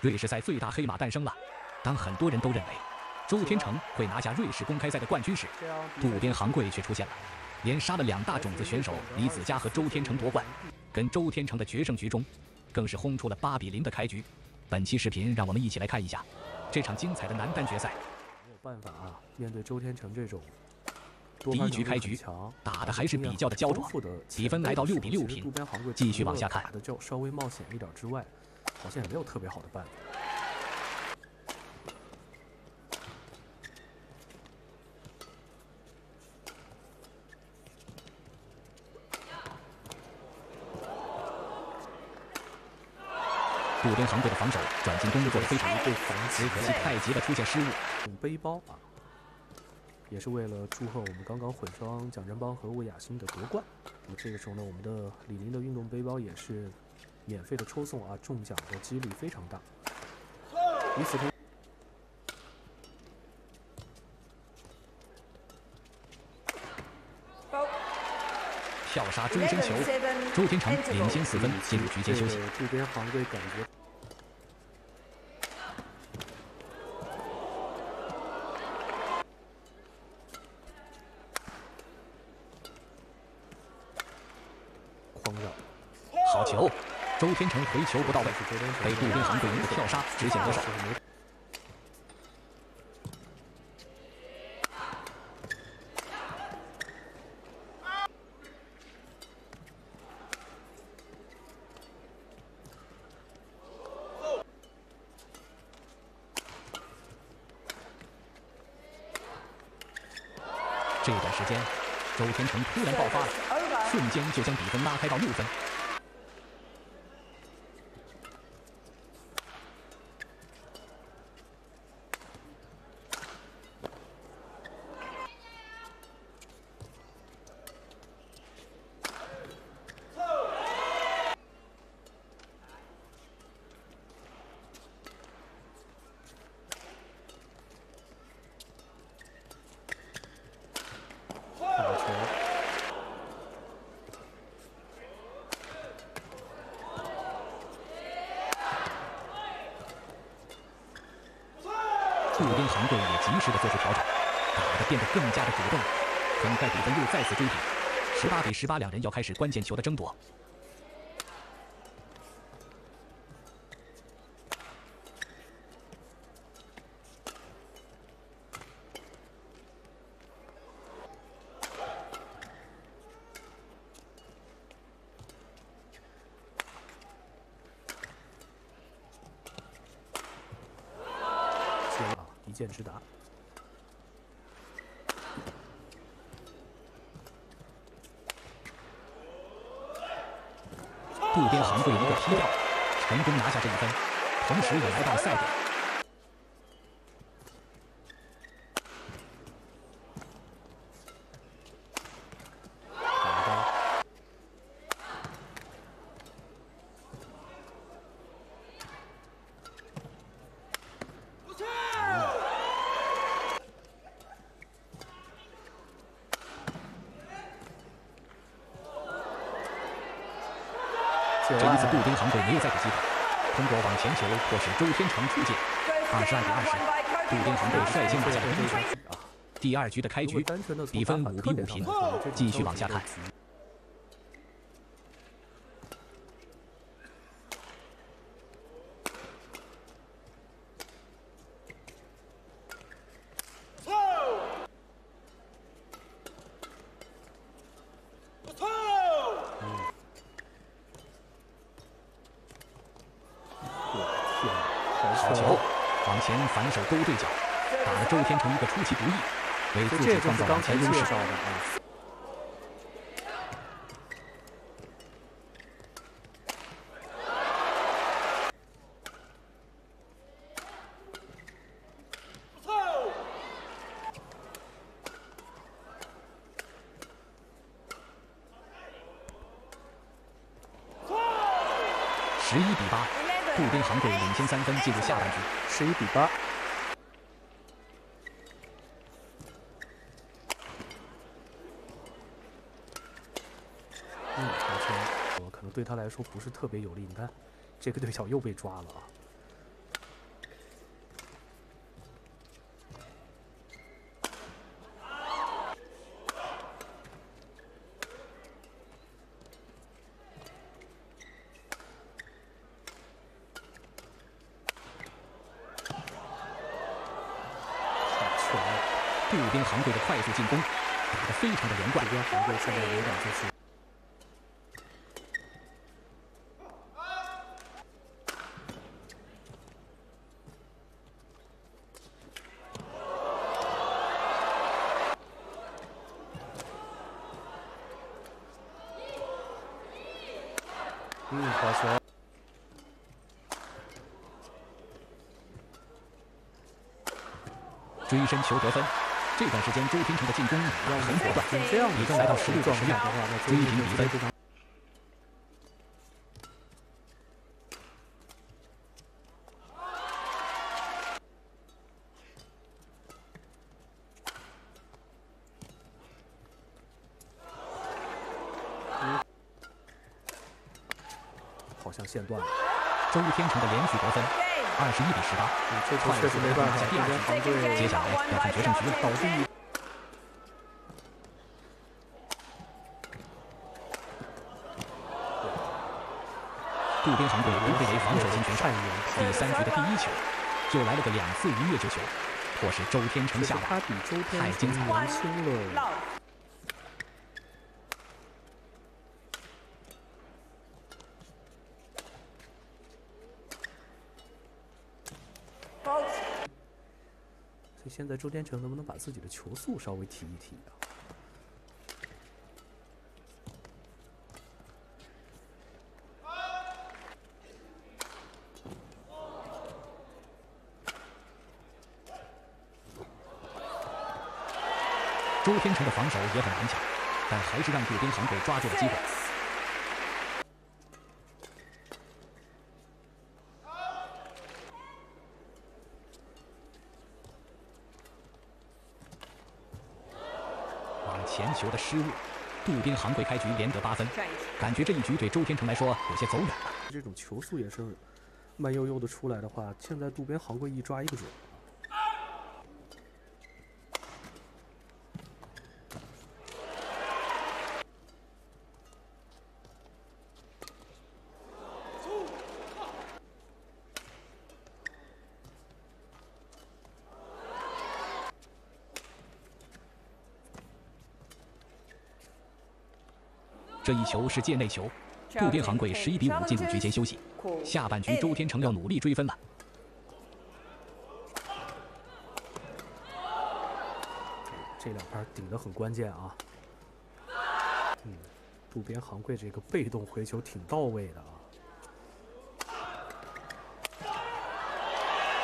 瑞士赛最大黑马诞生了。当很多人都认为周天成会拿下瑞士公开赛的冠军时，渡边航贵却出现了，连杀了两大种子选手李子嘉和周天成夺冠，跟周天成的决胜局中，更是轰出了八比零的开局。本期视频让我们一起来看一下这场精彩的男单决赛。没有办法啊，面对周天成这种第一局开局打的还是比较的焦灼，比分来到六比六平。继续往下看，打的就稍微冒险一点之外，好像也没有特别好的办法。渡边航队的防守转进攻做得非常好，只可惜太极的出现失误。背包啊，也是为了祝贺我们刚刚混双蒋振邦和魏雅欣的夺冠。那么这个时候呢，我们的李宁的运动背包也是免费的抽送啊，中奖的几率非常大。与此同跳杀追身球，周天成领先四分，进入局间休息。这边航队感觉狂绕，好球！周天成回球不到位，被渡边航队一个跳杀直线得手。这段时间，周天成突然爆发了，瞬间就将比分拉开到六分。渡边航队也及时的做出调整，打得变得更加的主动，很快比分又再次追平，十八比十八，两人要开始关键球的争夺。一箭之答。渡边航队一个踢掉，成功拿下这一分，同时也来到赛点。这一次，杜丁航队没有再给机会，通过往前球迫使周天成出界，二十二比二十，杜丁航队率先拿下第一局。第二局的开局，比分五比五平，继续往下看。好球，往前反手勾对角，打了周天成一个出其不意，为自己创造了前优势。十一比八。渡边航队领先三分，进入下半局，十一比八。嗯，好球，可能对他来说不是特别有利。你看，这个对角又被抓了啊！渡边航贵的快速进攻打得非常的连贯。渡边航贵现在有点就是。嗯，好球！追身球得分。这段时间周天成的进攻要很果断，已经来到十六比十六，追平比分。好像线断了。周天成的连续得分，二十一比十八。这球确实没办法，第二局接下来要看决胜局了。倒地。渡边航贵不愧为防守型选手。第三局的第一球，就来了个两次一跃之球，迫使周天成下板。太精彩了。现在周天成能不能把自己的球速稍微提一提啊？周天成的防守也很顽强，但还是让渡边航给抓住了机会。前球的失误，渡边航贵开局连得八分，感觉这一局对周天成来说有些走远了。这种球速也是慢悠悠的出来的话，现在渡边航贵一抓一个准。这一球是界内球，渡边航贵十一比五进入局间休息。下半局周天成要努力追分了。这两拍顶的很关键啊。嗯，渡边航贵这个被动回球挺到位的啊。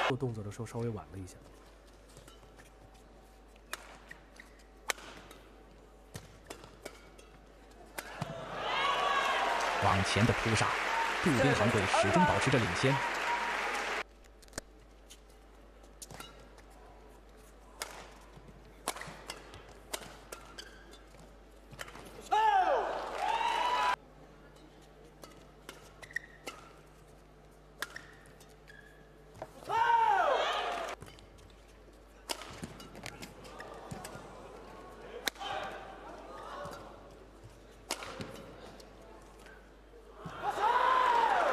做动作的时候稍微晚了一下。往前的扑杀，步兵航队始终保持着领先。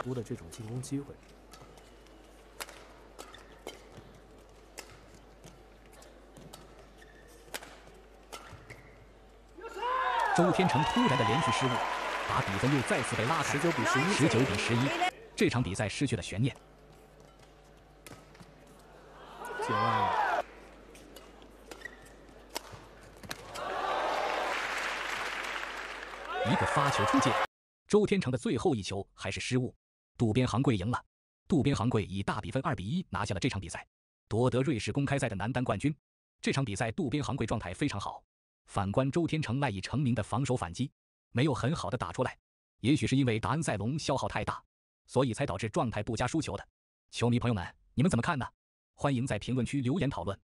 多的这种进攻机会，周天成突然的连续失误，把比分又再次被拉开，十九比十一，十九比十一，这场比赛失去了悬念。一个发球出界，周天成的最后一球还是失误。渡边航贵赢了，渡边航贵以大比分二比一拿下了这场比赛，夺得瑞士公开赛的男单冠军。这场比赛渡边航贵状态非常好，反观周天成赖以成名的防守反击，没有很好的打出来。也许是因为达恩赛隆消耗太大，所以才导致状态不佳输球的。球迷朋友们，你们怎么看呢？欢迎在评论区留言讨论。